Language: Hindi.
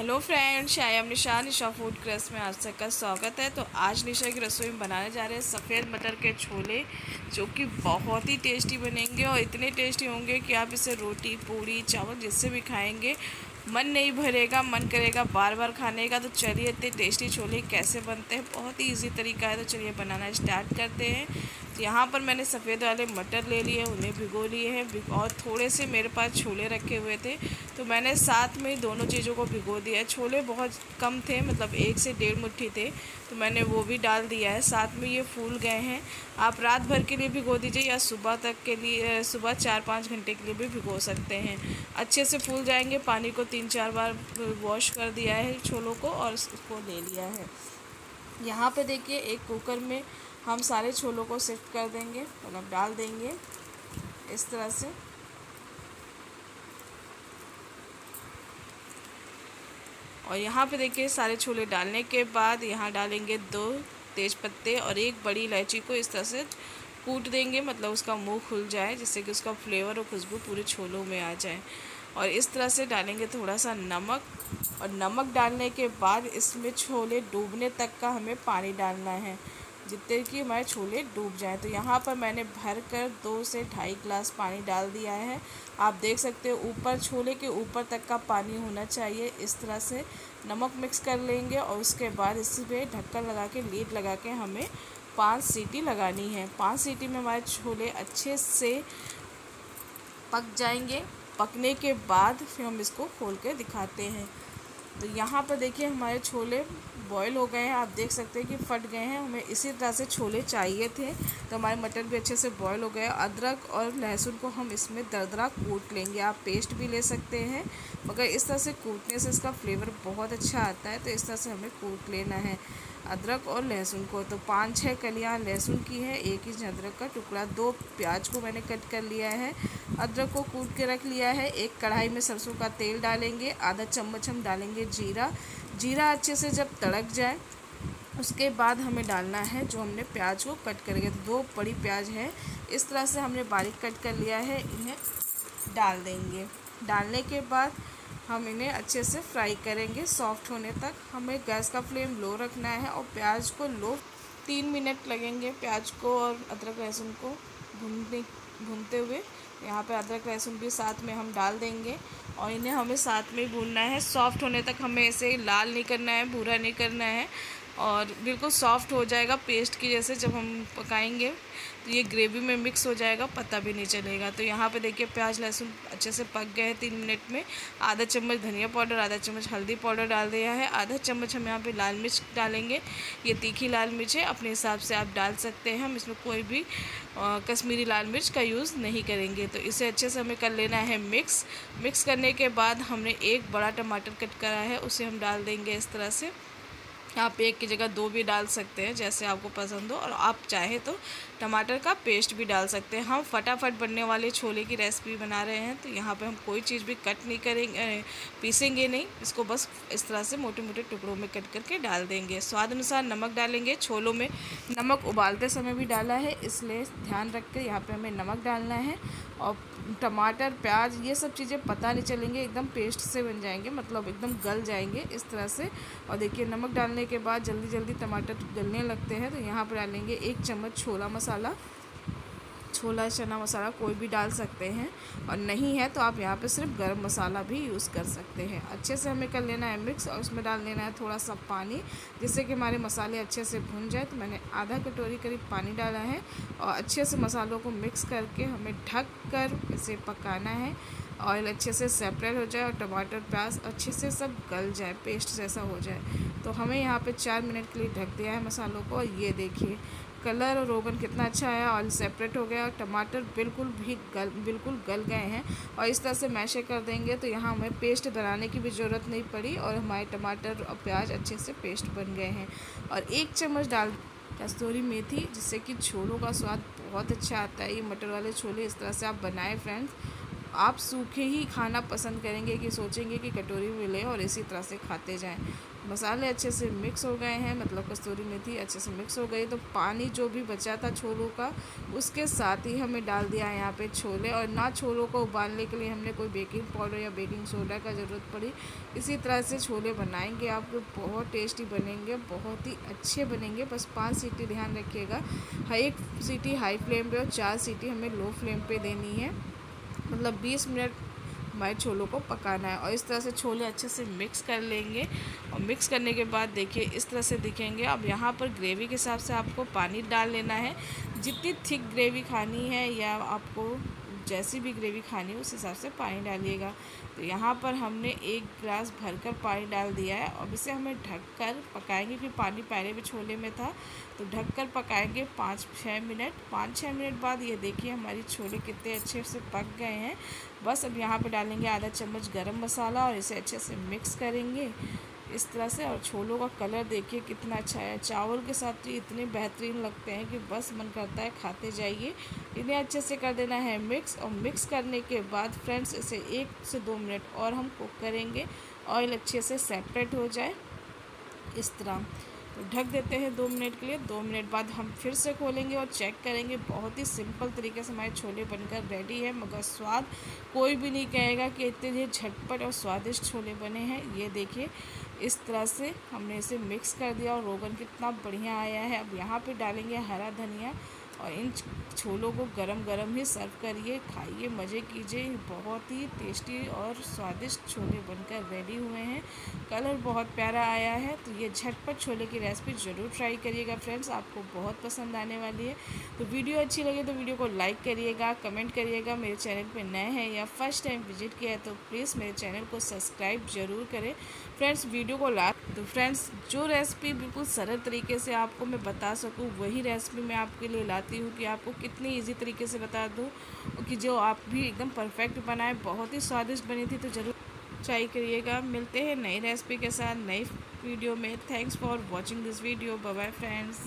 हेलो फ्रेंड्स शायम निशा निशा फ़ूड क्रस में आज तक का स्वागत है। तो आज निशा की रसोई में बनाने जा रहे हैं सफ़ेद मटर के छोले, जो कि बहुत ही टेस्टी बनेंगे और इतने टेस्टी होंगे कि आप इसे रोटी, पूड़ी, चावल जिससे भी खाएँगे, मन नहीं भरेगा, मन करेगा बार बार खाने का। तो चलिए, इतने टेस्टी छोले कैसे बनते हैं? बहुत ही ईजी तरीका है। तो चलिए, बनाना स्टार्ट करते हैं। यहाँ पर मैंने सफ़ेद वाले मटर ले लिए, उन्हें भिगो लिए हैं और थोड़े से मेरे पास छोले रखे हुए थे तो मैंने साथ में दोनों चीज़ों को भिगो दिया छोले बहुत कम थे मतलब एक से डेढ़ मुट्ठी थे तो मैंने वो भी डाल दिया है। साथ में ये फूल गए हैं। आप रात भर के लिए भिगो दीजिए या सुबह तक के लिए सुबह चार पाँच घंटे के लिए भी भिगो सकते हैं। अच्छे से फूल जाएँगे, पानी को तीन चार बार वॉश कर दिया है छोलों को और उसको ले लिया है। यहाँ पे देखिए एक कुकर में हम सारे छोलों को शिफ्ट कर देंगे मतलब डाल देंगे, इस तरह से। और यहाँ पे देखिए, सारे छोले डालने के बाद यहाँ डालेंगे दो तेज पत्ते और एक बड़ी इलायची को इस तरह से कूट देंगे मतलब उसका मुँह खुल जाए, जिससे कि उसका फ्लेवर और खुशबू पूरे छोलों में आ जाए। और इस तरह से डालेंगे थोड़ा सा नमक, और नमक डालने के बाद इसमें छोले डूबने तक का हमें पानी डालना है। जितने कि हमारे छोले डूब जाए। तो यहाँ पर मैंने भर कर दो से ढाई ग्लास पानी डाल दिया है। आप देख सकते हो, ऊपर छोले के ऊपर तक का पानी होना चाहिए। इस तरह से नमक मिक्स कर लेंगे और उसके बाद इसमें ढक्कन लगा के, लीड लगा के हमें पाँच सीटी लगानी है। पाँच सीटी में हमारे छोले अच्छे से पक जाएँगे। पकने के बाद फिर हम इसको खोल के दिखाते हैं। तो यहाँ पर देखिए हमारे छोले बॉयल हो गए हैं। आप देख सकते हैं कि फट गए हैं। हमें इसी तरह से छोले चाहिए थे। तो हमारे मटन भी अच्छे से बॉयल हो गए अदरक और लहसुन को हम इसमें दरदरा कूट लेंगे। आप पेस्ट भी ले सकते हैं। मगर इस तरह से कूटने से इसका फ्लेवर बहुत अच्छा आता है। तो इस तरह से हमें कूट लेना है। अदरक और लहसुन को। तो पाँच छः कलियाँ लहसुन की है, एक इंच अदरक का टुकड़ा। दो प्याज को मैंने कट कर लिया है। अदरक को कूट के रख लिया है। एक कढ़ाई में सरसों का तेल डालेंगे। आधा चम्मच हम डालेंगे जीरा। जीरा अच्छे से जब तड़क जाए, उसके बाद हमें डालना है जो हमने प्याज को कट करेंगे तो दो बड़ी प्याज है। इस तरह से हमने बारीक कट कर लिया है। इन्हें डाल देंगे। डालने के बाद हम इन्हें अच्छे से फ्राई करेंगे सॉफ्ट होने तक। हमें गैस का फ्लेम लो रखना है और प्याज को लो तीन मिनट लगेंगे प्याज को और अदरक लहसुन को भूनने, भूनते हुए। यहाँ पे अदरक लहसुन भी साथ में हम डाल देंगे और इन्हें हमें साथ में भूनना है। सॉफ्ट होने तक हमें इसे लाल नहीं करना है, भूरा नहीं करना है। और बिल्कुल सॉफ्ट हो जाएगा पेस्ट की जैसे जब हम पकाएँगे तो ये ग्रेवी में मिक्स हो जाएगा पता भी नहीं चलेगा। तो यहाँ पे देखिए प्याज लहसुन अच्छे से पक गए हैं तीन मिनट में। आधा चम्मच धनिया पाउडर आधा चम्मच हल्दी पाउडर डाल दिया है। आधा चम्मच हम यहाँ पे लाल मिर्च डालेंगे। ये तीखी लाल मिर्च है अपने हिसाब से आप डाल सकते हैं। हम इसमें कोई भी आ, कश्मीरी लाल मिर्च का यूज़ नहीं करेंगे। तो इसे अच्छे से हमें कर लेना है मिक्स। मिक्स करने के बाद हमने एक बड़ा टमाटर कट करा है उसे हम डाल देंगे इस तरह से। आप एक की जगह दो भी डाल सकते हैं जैसे आपको पसंद हो और आप चाहे तो टमाटर का पेस्ट भी डाल सकते हैं। हम फटाफट बनने वाले छोले की रेसिपी बना रहे हैं तो यहाँ पे हम कोई चीज़ भी कट नहीं करेंगे पीसेंगे नहीं। इसको बस इस तरह से मोटे मोटे टुकड़ों में कट करके डाल देंगे। स्वाद अनुसार नमक डालेंगे छोलों में। नमक उबालते समय भी डाला है, इसलिए ध्यान रख कर यहाँ पर हमें नमक डालना है। और टमाटर, प्याज, ये सब चीज़ें पता नहीं चलेंगे, एकदम पेस्ट से बन जाएँगे मतलब एकदम गल जाएँगे इस तरह से। और देखिए, नमक डालने के बाद जल्दी जल्दी टमाटर गलने लगते हैं तो यहाँ पर डालेंगे एक चम्मच छोला मसाला। छोला, चना मसाला कोई भी डाल सकते हैं। और नहीं है तो आप यहाँ पे सिर्फ़ गरम मसाला भी यूज़ कर सकते हैं। अच्छे से हमें कर लेना है मिक्स और उसमें डाल लेना है थोड़ा सा पानी, जिससे कि हमारे मसाले अच्छे से भुन जाए। तो मैंने आधा कटोरी करीब पानी डाला है और अच्छे से मसालों को मिक्स करके हमें ढक कर इसे पकाना है। ऑयल अच्छे से सेपरेट हो जाए और टमाटर, प्याज अच्छे से सब गल जाए पेस्ट जैसा हो जाए। तो हमें यहाँ पे चार मिनट के लिए ढक दिया है मसालों को और ये देखिए कलर और रोगन कितना अच्छा आया ऑयल सेपरेट हो गया और टमाटर बिल्कुल भी गल, बिल्कुल गल गए हैं। और इस तरह से मैशे कर देंगे तो यहाँ हमें पेस्ट बनाने की भी ज़रूरत नहीं पड़ी और हमारे टमाटर और प्याज अच्छे से पेस्ट बन गए हैं। और एक चम्मच डाल कस्तूरी मेथी, जिससे कि छोलों का स्वाद बहुत अच्छा आता है। ये मटर वाले छोले इस तरह से आप बनाएँ फ्रेंड्स आप सूखे ही खाना पसंद करेंगे कि सोचेंगे कि कटोरी में लें और इसी तरह से खाते जाएँ। मसाले अच्छे से मिक्स हो गए हैं मतलब कस्तूरी मेथी अच्छे से मिक्स हो गई तो पानी जो भी बचा था छोलों का, उसके साथ ही हमें डाल दिया है यहाँ पे छोले और ना छोलों को उबालने के लिए हमने कोई बेकिंग पाउडर या बेकिंग सोडा का ज़रूरत पड़ी। इसी तरह से छोले बनाएँगे आप, बहुत टेस्टी बनेंगे, बहुत ही अच्छे बनेंगे। बस पाँच सीटी ध्यान रखिएगा। एक सीटी हाई फ्लेम पर और चार सीटी हमें लो फ्लेम पर देनी है। मतलब बीस मिनट हमारे छोलों को पकाना है और इस तरह से छोले अच्छे से मिक्स कर लेंगे। और मिक्स करने के बाद देखिए, इस तरह से दिखेंगे। अब यहाँ पर ग्रेवी के हिसाब से आपको पानी डाल लेना है। जितनी थिक ग्रेवी खानी है या आपको जैसी भी ग्रेवी खानी है, उस हिसाब से पानी डालिएगा। तो यहाँ पर हमने एक गिलास भरकर पानी डाल दिया है। और इसे हमें ढककर पकाएँगे, क्योंकि पानी पहले भी छोले में था। तो ढककर पकाएँगे पाँच छः मिनट। पाँच छः मिनट बाद ये देखिए हमारी छोले कितने अच्छे से पक गए हैं। बस अब यहाँ पर डालेंगे आधा चम्मच गरम मसाला और इसे अच्छे से मिक्स करेंगे। इस तरह से और छोलों का कलर देखिए कितना अच्छा है। चावल के साथ तो इतने बेहतरीन लगते हैं कि बस मन करता है खाते जाइए। इन्हें अच्छे से कर देना है मिक्स और मिक्स करने के बाद फ्रेंड्स इसे एक से दो मिनट और हम कुक करेंगे। ऑयल अच्छे से सेपरेट हो जाए। इस तरह। ढक देते हैं दो मिनट के लिए। दो मिनट बाद हम फिर से खोलेंगे और चेक करेंगे। बहुत ही सिंपल तरीके से हमारे छोले बनकर रेडी है, मगर स्वाद कोई भी नहीं कहेगा कि इतने झटपट और स्वादिष्ट छोले बने हैं। ये देखिए, इस तरह से हमने इसे मिक्स कर दिया और रोगन कितना बढ़िया आया है। अब यहाँ पर डालेंगे हरा धनिया और इन छोलों को गरम गरम ही सर्व करिए, खाइए, मज़े कीजिए। बहुत ही टेस्टी और स्वादिष्ट छोले बनकर रेडी हुए हैं। कलर बहुत प्यारा आया है तो ये झटपट छोले की रेसिपी ज़रूर ट्राई करिएगा फ्रेंड्स। आपको बहुत पसंद आने वाली है। तो वीडियो अच्छी लगे तो वीडियो को लाइक करिएगा, कमेंट करिएगा, मेरे चैनल पर नए हैं या फ़र्स्ट टाइम विज़िट किया है तो प्लीज़ मेरे चैनल को सब्सक्राइब ज़रूर करें। फ्रेंड्स, वीडियो को ला तो फ्रेंड्स, जो रेसिपी बिल्कुल सरल तरीके से आपको मैं बता सकूँ, वही रेसिपी मैं आपके लिए लाती चाहती हूँ कि आपको कितनी इजी तरीके से बता दूँ कि जो आप भी एकदम परफेक्ट बनाए, बहुत ही स्वादिष्ट बनी थी तो ज़रूर ट्राई करिएगा। मिलते हैं नई रेसिपी के साथ नई वीडियो में। Thanks for watching this video bye friends